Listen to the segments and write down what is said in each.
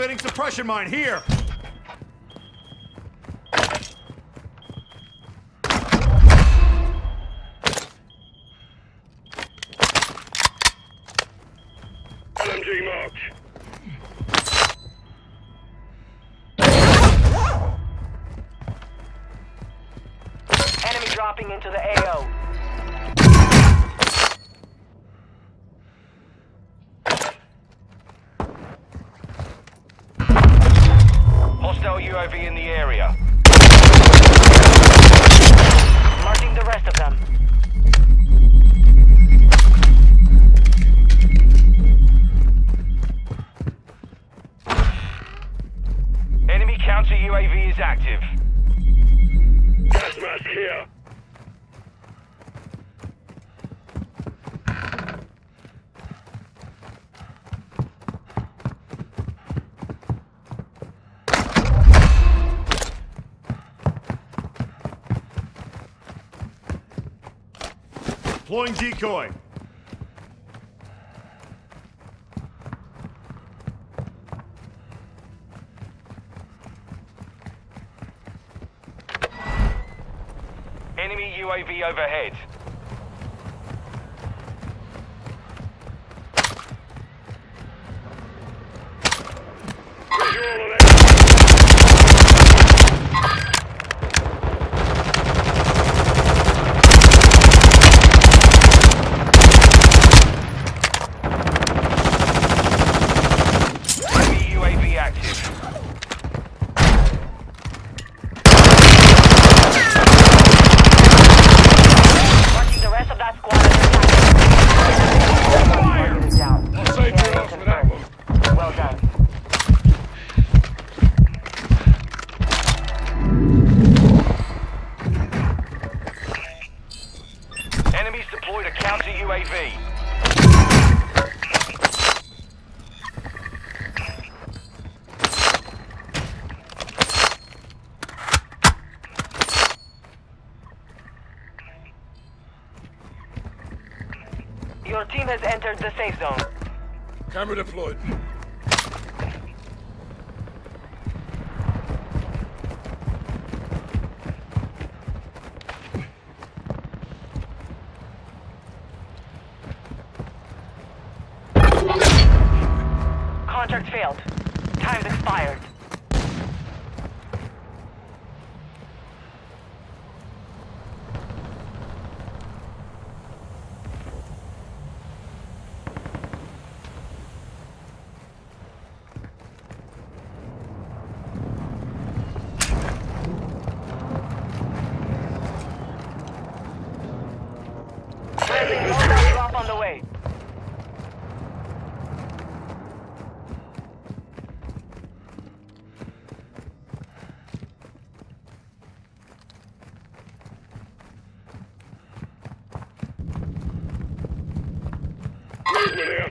Activating suppression mine here. LMG marked. Enemy dropping into the AO. UAV in the area. Marking the rest of them. Enemy counter UAV is active. Deploying decoy. Enemy UAV overhead. Your team has entered the safe zone. Camera deployed. Contract failed. Time's expired. Drop on the way. Movement here.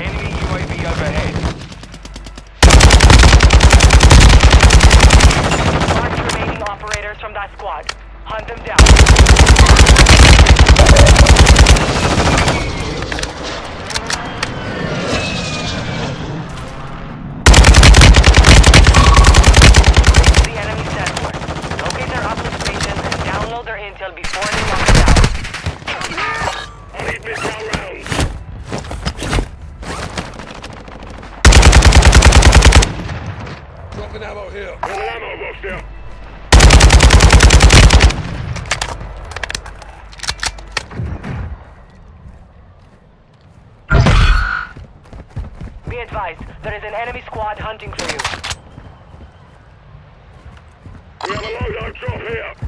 Enemy UAV overhead. Mark remaining operators from that squad. Hunt them down. The enemy network. Locate their uplink stations and download their intel before they lock it down. The enemy's headquarters. Locate their office pages and download their intel before they drop down. I need missile rounds. Dropping ammo here. Got ammo box Advised, there is an enemy squad hunting for you. We have a loadout drop here.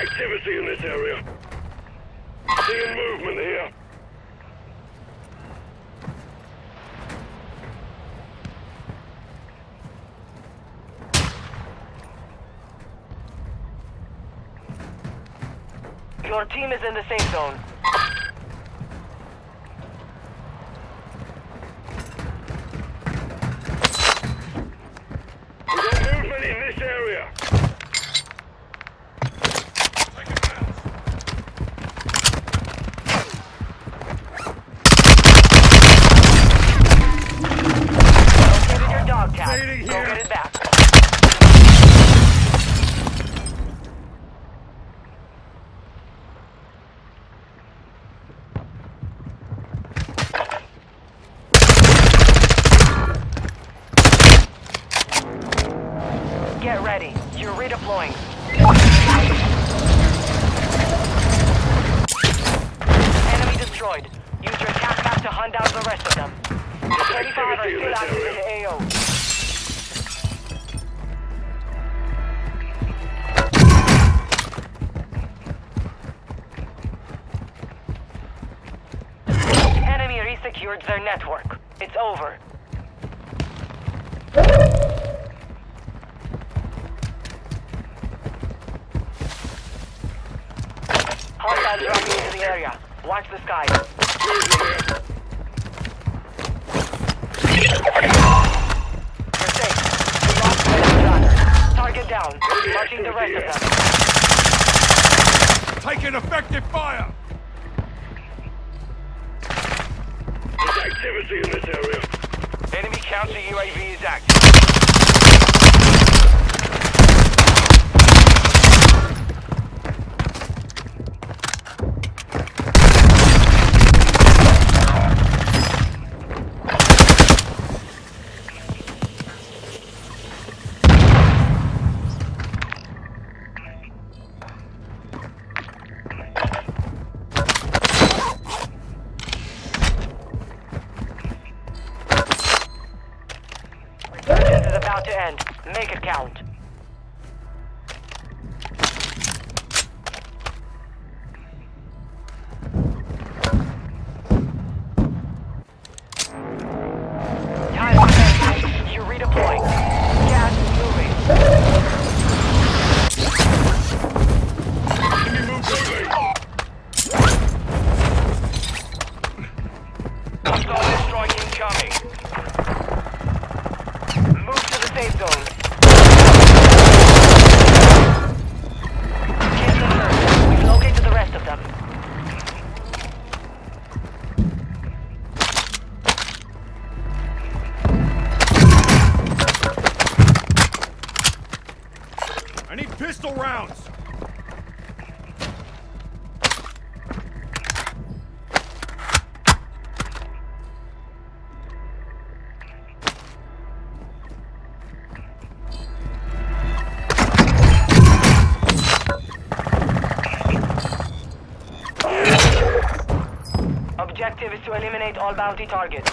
Activity in this area. Seeing movement here. Your team is in the safe zone. We got movement in this area. Located your dog tag. Fading Go here. get it back. Get ready. You're redeploying. Enemy destroyed. Use your attack map to hunt down the rest of them. The 25 are still active in AO. Enemy resecured their network. It's over. Hostiles dropping into the area. Watch the skies. You're safe. You lost. Target down. Marking the rest of them. Taking effective fire! Activity in this area. Enemy counter UAV is active. About to end. Make it count. Objective is to eliminate all bounty targets.